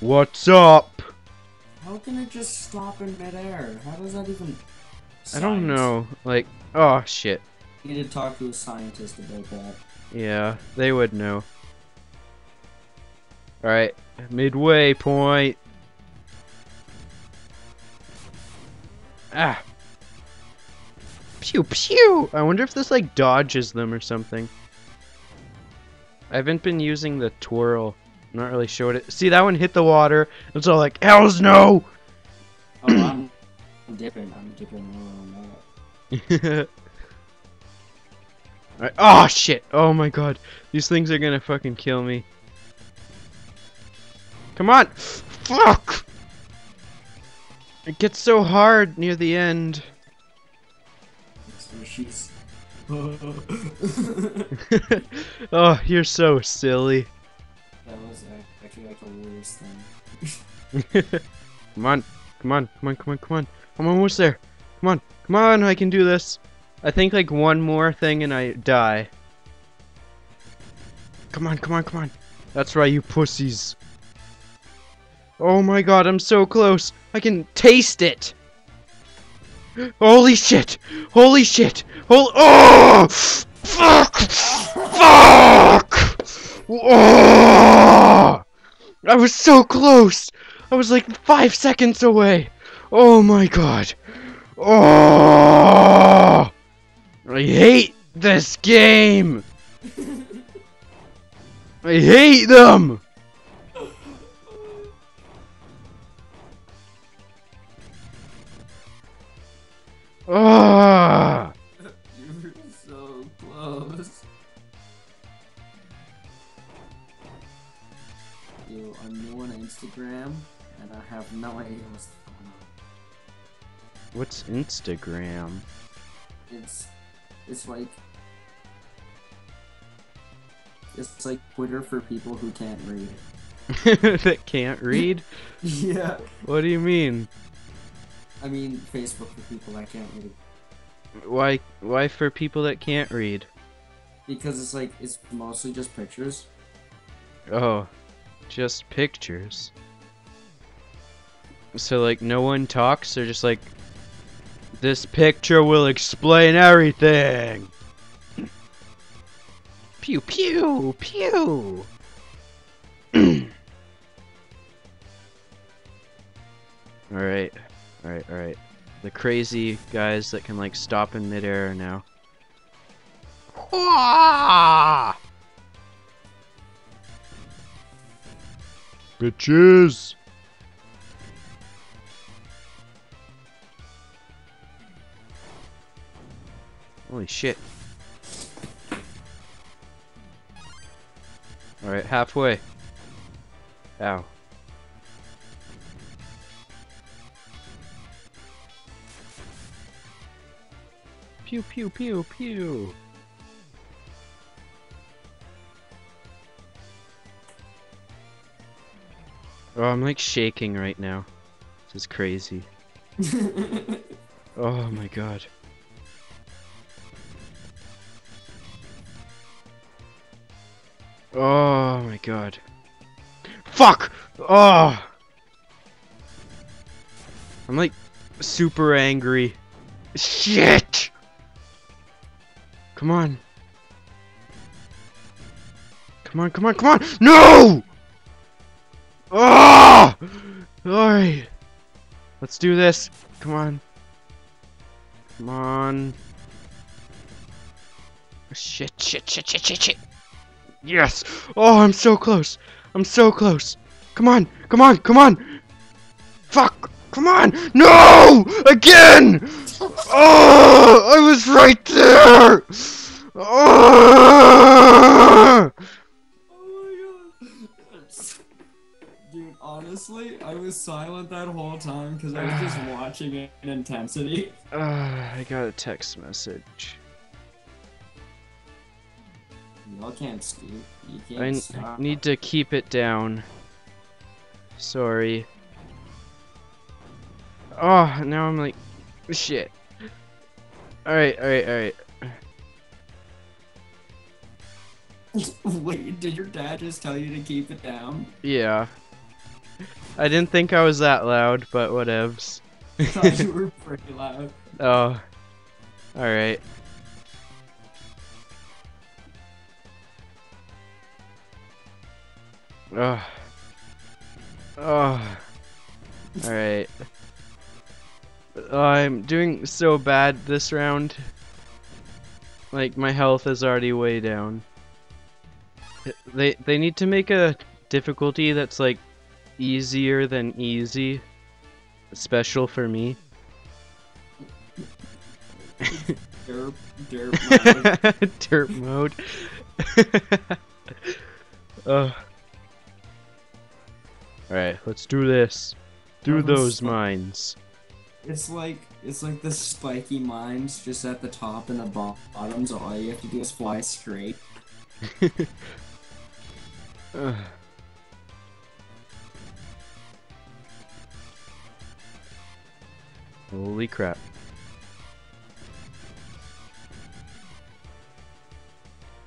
What's up? How can it just stop in midair? How does that even? I don't know. Like, oh shit. You need to talk to a scientist about that. Yeah, they would know. Alright, midway point. Ah. Pew pew! I wonder if this like dodges them or something. I haven't been using the twirl. I'm not really sure what it. See, that one hit the water. It's all like, hells no! Oh, I'm, I'm dipping. I'm dipping a little more. Alright. Oh shit! Oh my god. These things are gonna fucking kill me. Come on! Fuck! It gets so hard near the end. Oh, you're so silly. Actually like the worst thing. come on. Come on. Come on. Come on. Come on. I'm almost there. Come on. Come on. I can do this. I think like one more thing and I die. Come on. Come on. Come on. That's right, you pussies. Oh my god, I'm so close. I can taste it. Holy shit! Holy shit! Holy oh! Fuck! Fuck! I was so close. I was like five seconds away. Oh my god. Oh! I hate this game. I hate them. Ah! Instagram, and I have no idea what's going on. What's Instagram? It's, it's like, it's like Twitter for people who can't read. that can't read? yeah. What do you mean? I mean, Facebook for people that can't read. Why why for people that can't read? Because it's like, it's mostly just pictures. Oh, just pictures. So like no one talks, they're just like this picture will explain everything. Pew pew pew. all right. All right, all right. The crazy guys that can like stop in midair now. Bitches! Holy shit. Alright, halfway. Ow. Pew pew pew pew. Oh, I'm like shaking right now. This is crazy. Oh my god. Oh my god. Fuck! Oh! I'm like super angry. Shit! Come on. Come on, come on, come on! No! Oh! Alright. Let's do this. Come on. Come on. Shit, shit, shit, shit, shit, shit. Yes! Oh, I'm so close. I'm so close. Come on, come on, come on! Fuck! Come on! No! Again! Oh! I was right there! Oh! Oh my god. Dude, honestly, I was silent that whole time because I was just watching it in intensity. Ah, I got a text message. Y'all can't. You can't I stop. need to keep it down. Sorry. Oh, now I'm like, shit. Alright, alright, alright. Wait, did your dad just tell you to keep it down? Yeah. I didn't think I was that loud, but whatevs. thought you were pretty loud. Oh. Alright. Oh. Oh. Alright. I'm doing so bad this round. Like, my health is already way down. They, they need to make a difficulty that's, like, easier than easy. Special for me. Derp, derp. Dirt mode. Ugh. Alright, let's do this. Do Oh, those mines. It's like it's like the spiky mines just at the top and the bottom, so all you have to do is fly straight. Holy crap.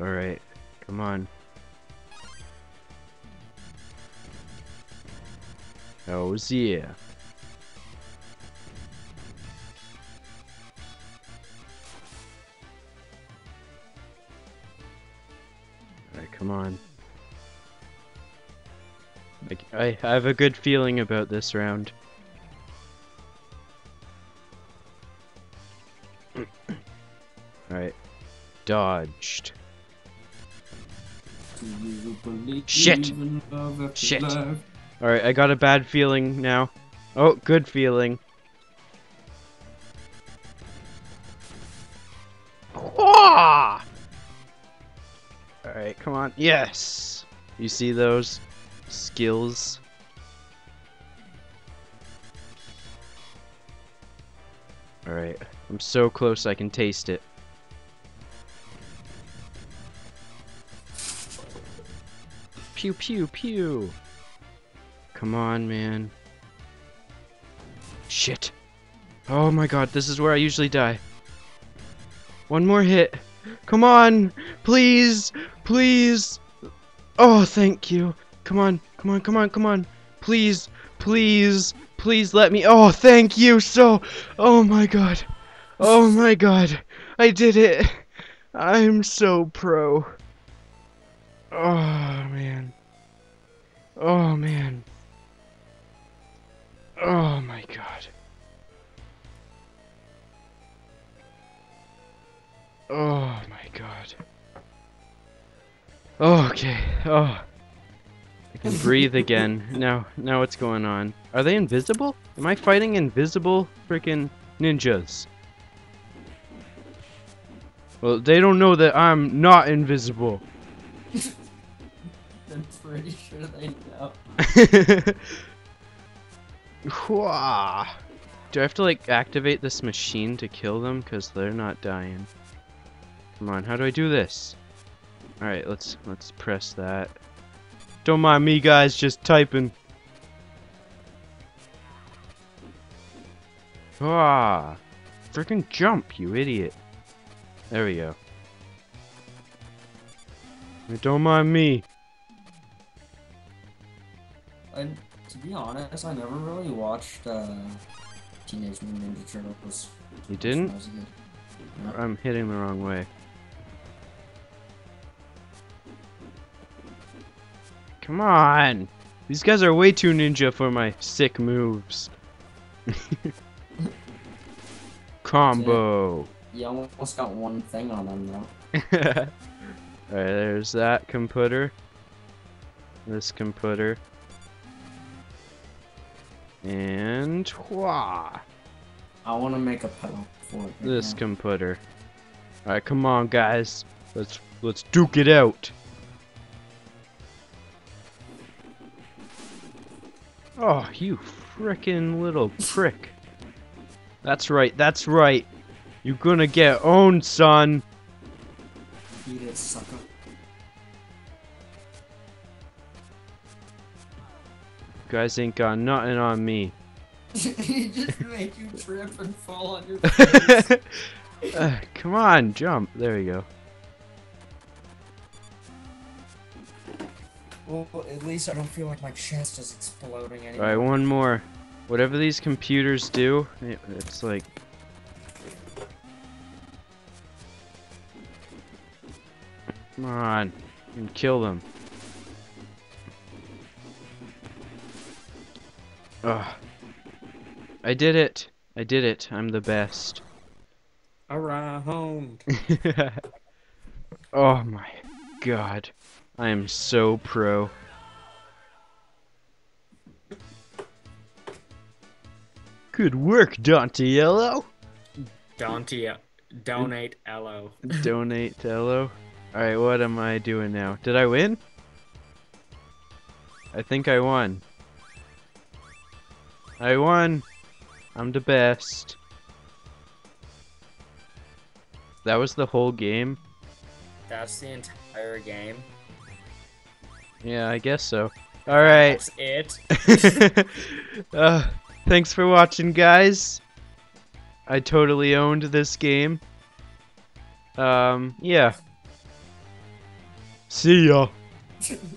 Alright, come on. Oh yeah. Alright, come on. Like, I, I have a good feeling about this round. Alright. Dodged. Do Shit. Shit. Alright, I got a bad feeling now. Oh, good feeling. Alright, come on. Yes! You see those skills? Alright, I'm so close I can taste it. Pew pew pew! Come on, man. Shit. Oh my god, this is where I usually die. One more hit. Come on! Please! Please! Oh, thank you. Come on, come on, come on, come on. Please, please, please let me. Oh, thank you so. Oh my god. Oh my god. I did it. I'm so pro. Oh man. Oh man. God. Oh, okay. Oh. I can breathe again. Now, now what's going on? Are they invisible? Am I fighting invisible freaking ninjas? Well, they don't know that I'm not invisible. I'm pretty sure they know. Do I have to like activate this machine to kill them? Cause they're not dying. Come on, how do I do this? Alright, let's let's press that. Don't mind me guys, just typing. Ah, freaking jump, you idiot. There we go. Don't mind me. And to be honest, I never really watched uh, Teenage Mutant Ninja Turtles. You didn't? when I was a kid. No. I'm hitting the wrong way. Come on! These guys are way too ninja for my sick moves. Combo! You almost got one thing on them though. Alright, there's that computer. This computer. And wha I want to make a pedal for it. right this now. computer. Alright, come on guys. Let's let's duke it out. Oh, you frickin' little prick. That's right, that's right. You're gonna get owned, son. Eat it, sucker. You guys ain't got nothing on me. he just made you trip and fall on your face. Uh, come on, jump. There we go. Well, at least I don't feel like my chest is exploding anymore. Alright, one more. Whatever these computers do, it, it's like... Come on. and kill them. Ugh. I did it. I did it. I'm the best. Around. oh my god. I am so pro. Good work, Dontiello. Dante, donate Elo. Donate to Elo. Alright, what am I doing now? Did I win? I think I won. I won. I'm the best. That was the whole game? That's the entire game. Yeah, I guess so. Alright. That's it. uh, thanks for watching, guys. I totally owned this game. Um, yeah. See ya.